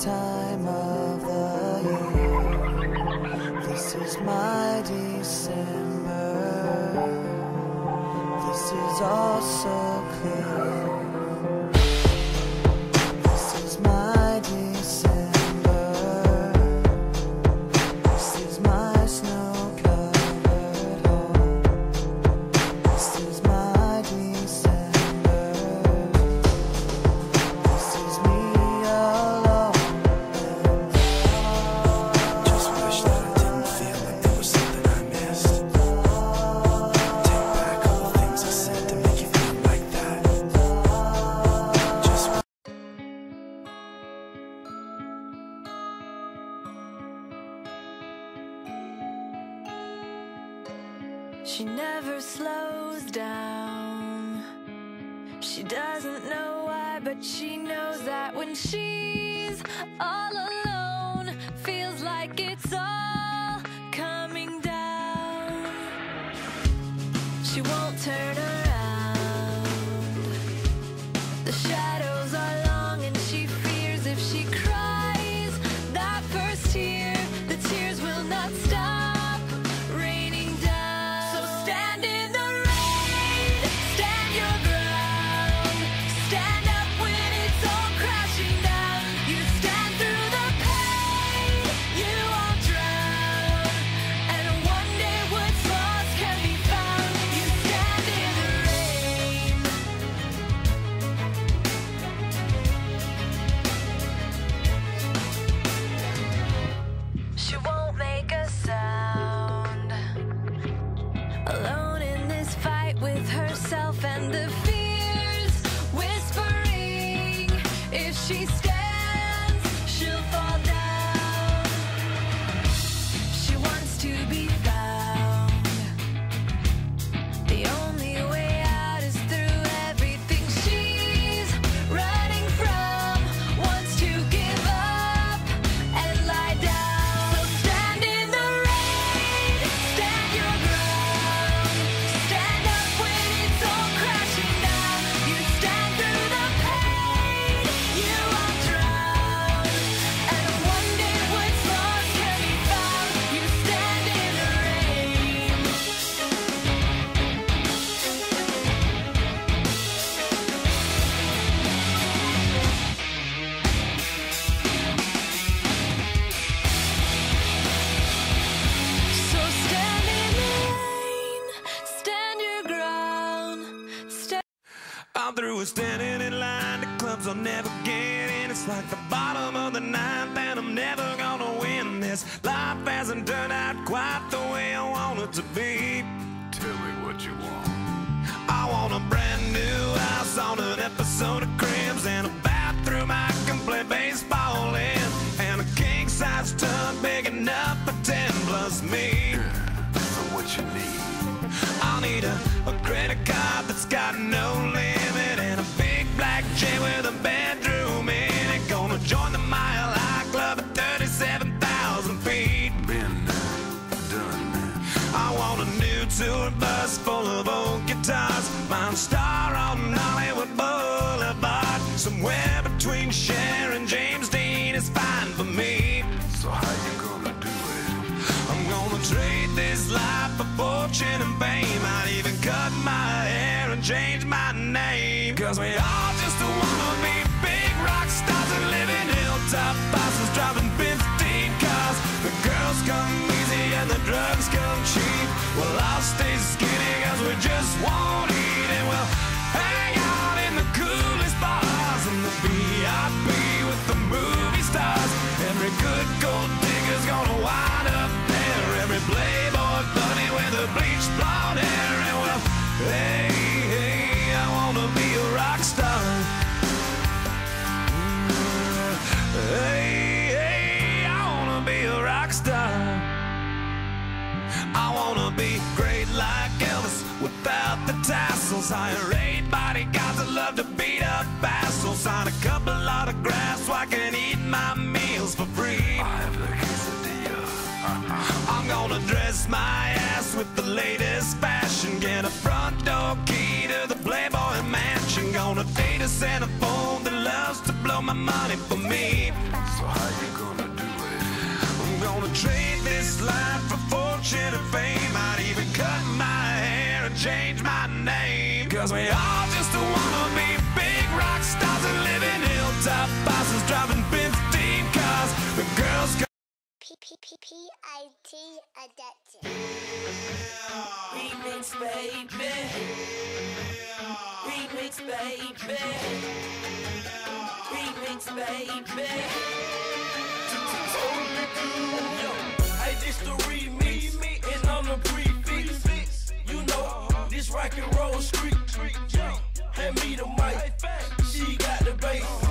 time of the year. This is my December. This is all so clear. She never slows down. She doesn't know why, but she knows that when she's all alone, feels like it's all coming down. She won't turn around. The shadows If she stands, through with standing in line. The clubs I'll never get in. It's like the bottom of the ninth, and I'm never gonna win this. Life hasn't turned out quite the way I want it to be. Tell me what you want. I want a brand new house on an episode of Cribs and a bathroom I can play baseball in, and a king size tub big enough for ten plus me. So what you need? I'll need a, a credit card that's got no want a new tour bus full of old guitars. Mine star on Hollywood Boulevard. Somewhere between Cher and James Dean is fine for me. So how you gonna do it? I'm gonna trade this life for fortune and fame. I'd even cut my hair and change my name. Cause we all just won't tassels. Hire eight bodyguards that love to beat up assholes. Sign a couple autographs so I can eat my meals for free. I have the quesadilla. I'm gonna dress my ass with the latest fashion. Get a front door key to the Playboy mansion. Gonna date a Santa phone that loves to blow my money for me. So how you gonna Cause we all just wanna be big rock stars and live in hilltop houses driving 15 cars. The girls got P P P P I T adapted. Remix, baby. Remix, baby. Remix, baby. Hey, this the remix, and I'm the prefix. Rock and roll street. Hand me the mic, she got the bass,